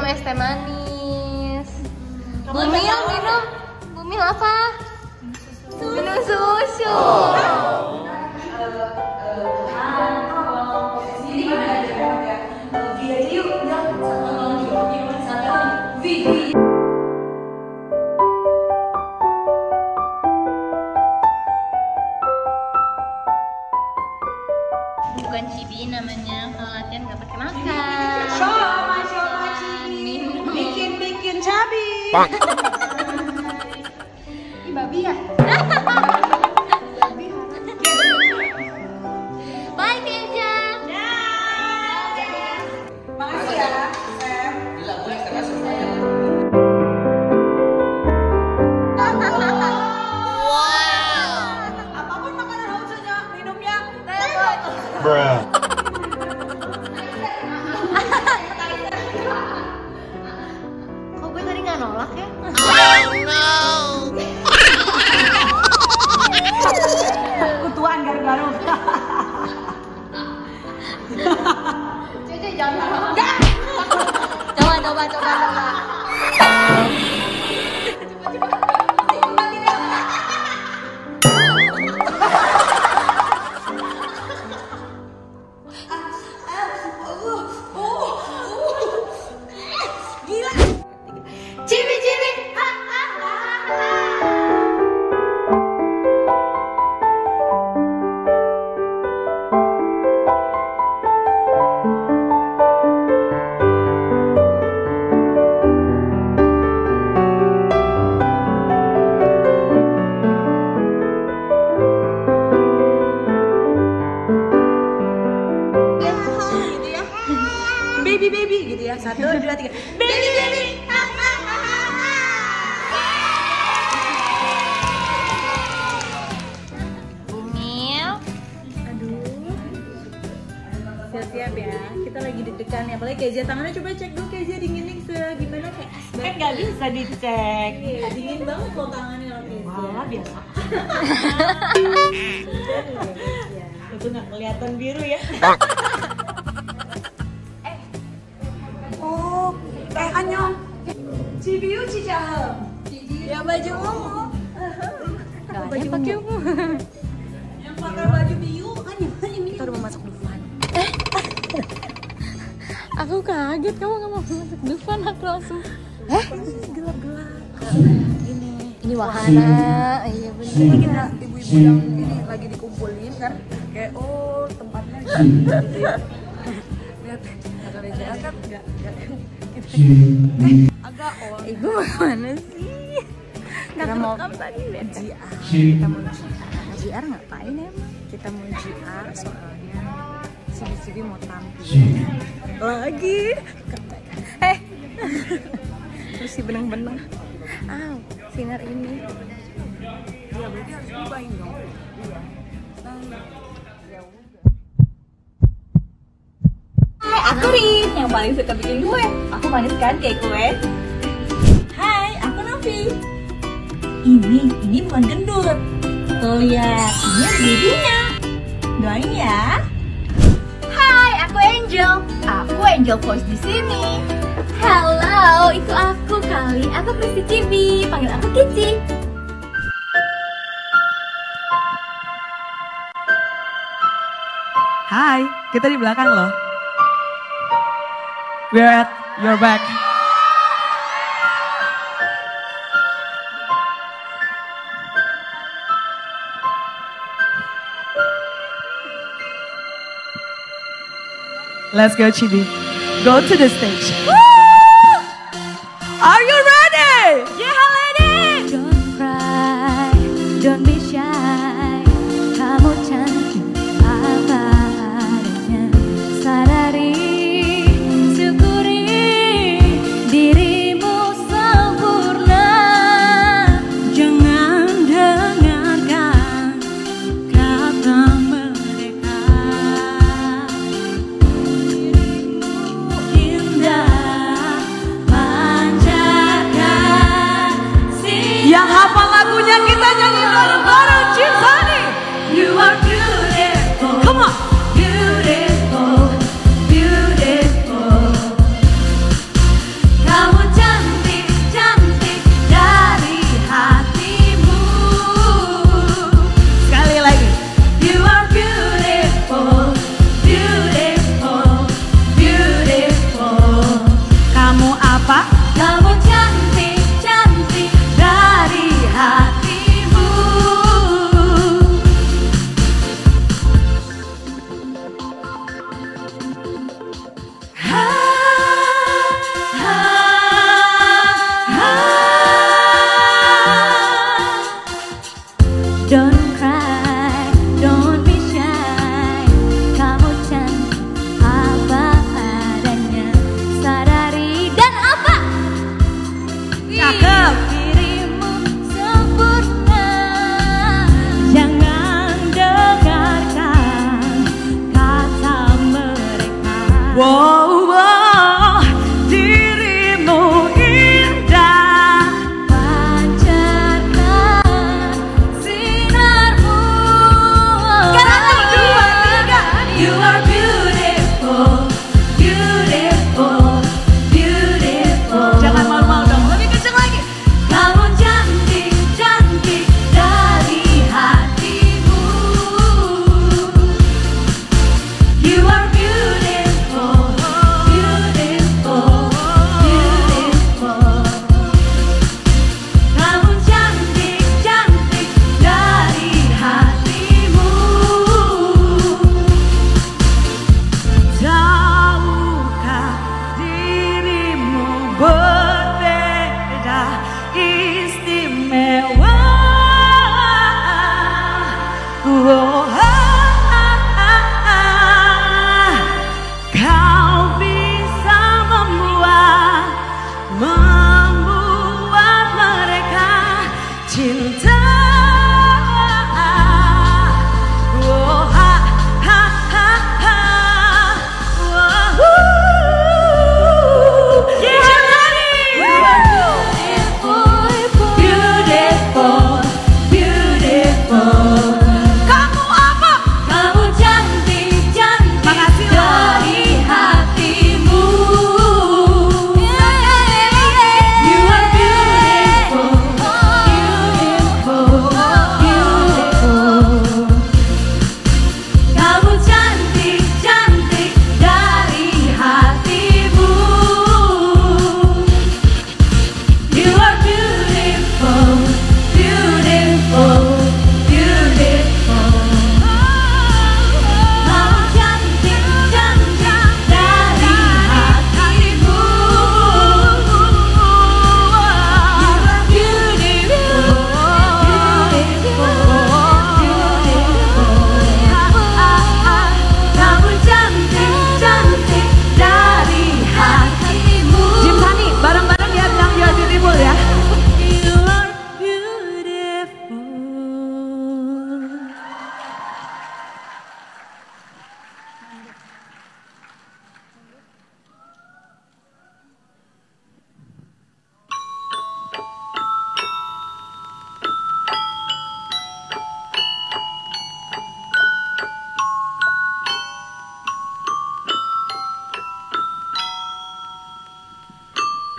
Minum es teh manis. Bumil minum. Bumil apa? Minum susu. Bukan 棒。Nolak ya? Kutuan garu-garu. Coba coba coba coba. Deg-degan ya. Apalagi Keja tangannya coba cek dulu Keja dinginnya segimana kayak es Kan banget. nggak bisa dicek. Iya, dingin banget loh tangannya kalau Keja. Wah biasa. Ya, itu nggak kelihatan biru ya. Oh, eh anyong. Cibiu cicahem. Ya baju ungu. Ada pakai Yang pakai baju biru anyong Aku kaget kamu nggak mau masuk Dufan aku langsung. Eh? Gelap-gelap. Ini ini wahana. Iya benar. Kita ibu-ibu yang ini lagi dikumpulin kan, kayak oh tempatnya gitu ya. Lihat, agak beda agak nggak agak oh Ibu mana sih? Kita mau tadi GR. Kita mau. GR ngapain emang? Kita mau GR soalnya Cibi-cibi mau tampil lagi. Eh, terus si beneng-beneng. Aw, sinar ini. Ya berarti harus diubahin dong. Hai, aku Rin yang paling suka bikin kue. Aku manis kan kayak kue. Hai, aku Novi. Ini, ini bukan gendut. Tuh lihat, ini ada babynya. Doain ya. Angel. Aku Angel Voice di sini. Halo, itu aku kali. Aku Kristi Cibi. Panggil aku Kici. Hai, kita di belakang loh. We're at your back. Let's go, Chibi. Go to the stage. Are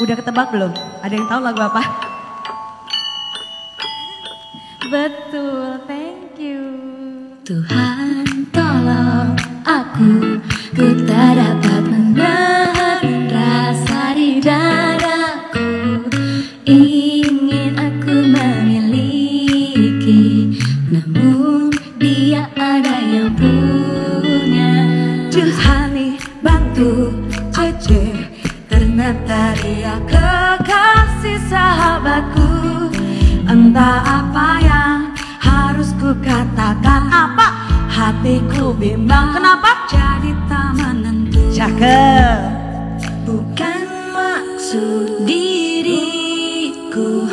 Udah ketebak belum? Ada yang tahu lagu apa? Betul, thank you. Tuhan tolong aku Ku tak dapat Ternyata dia kekasih sahabatku. Entah apa yang harus ku katakan Apa? Hatiku bimbang. Kenapa? Jadi tak menentu. Cakep. Bukan maksud diriku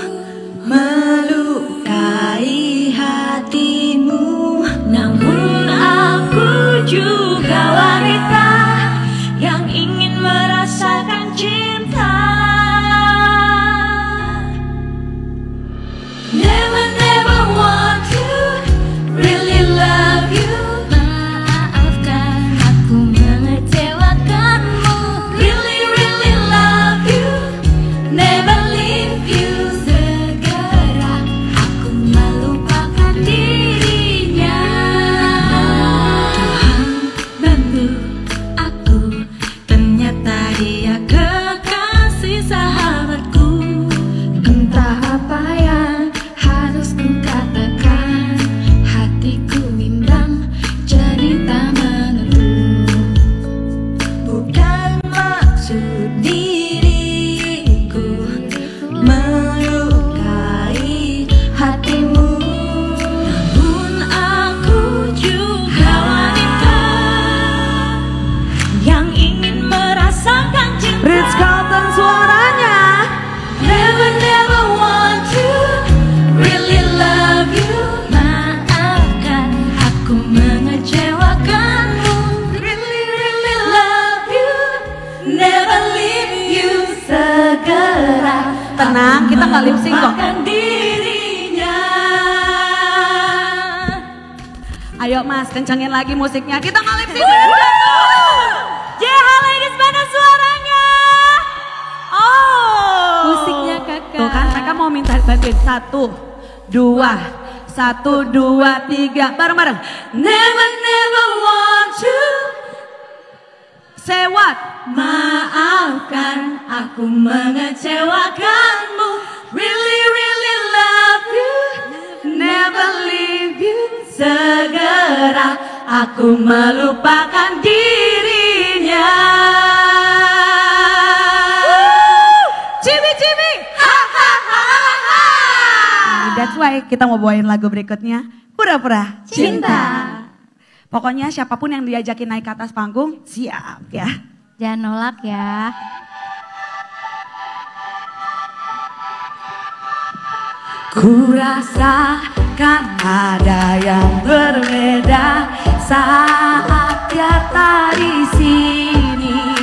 Tenang, kita nggak lip sync kok. dirinya. Ayo mas, kencengin lagi musiknya. Kita nggak lip sync. JH Ladies mana suaranya? Oh. Musiknya kakak. Tuh kan mereka mau minta bantuin. Satu, dua, satu, dua, tiga. Bareng-bareng. Never, never want to Say what? Maafkan aku mengecewakanmu. Really, really love you. Never leave you. Segera aku melupakan dirinya. Cibi, cibi That's why kita mau bawain lagu berikutnya. Pura-pura. Cinta Pokoknya siapa pun yang diajakin naik ke atas panggung Siap ya Jangan nolak ya. Ku rasakan ada yang berbeda saat dia tak di sini.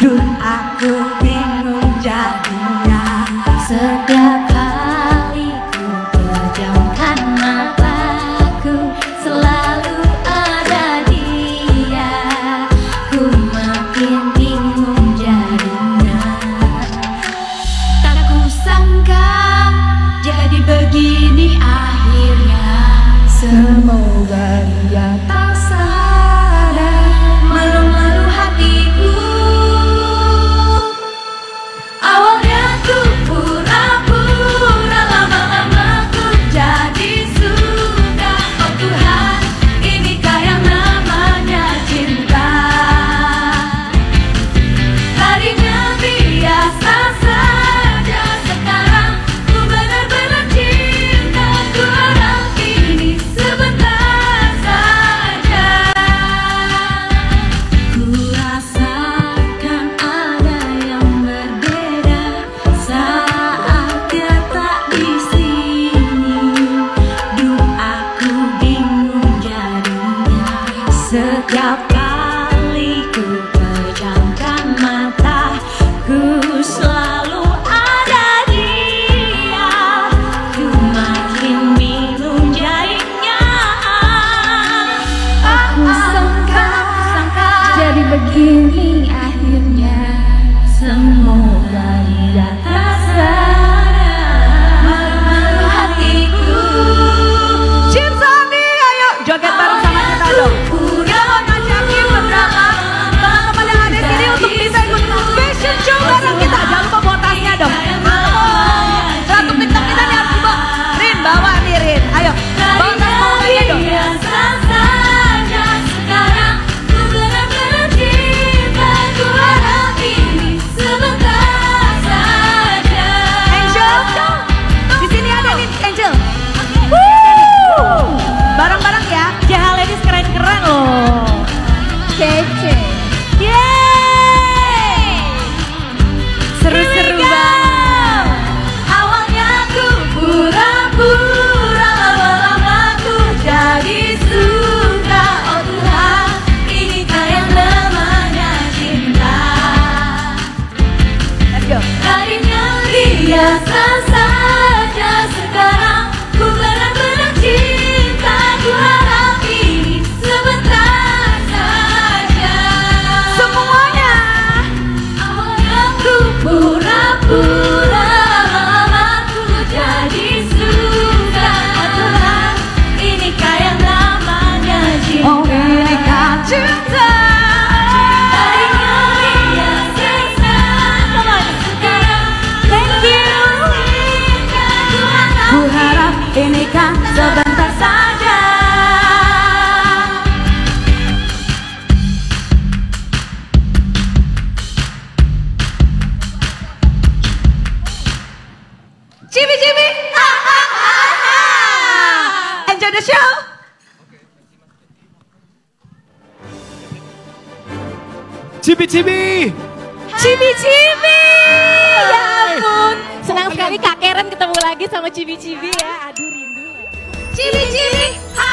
Dun aku bingung jadinya. Setiap lagi sama Cibi-cibi ya. Aduh rindu. Cibi cibi. Ha ha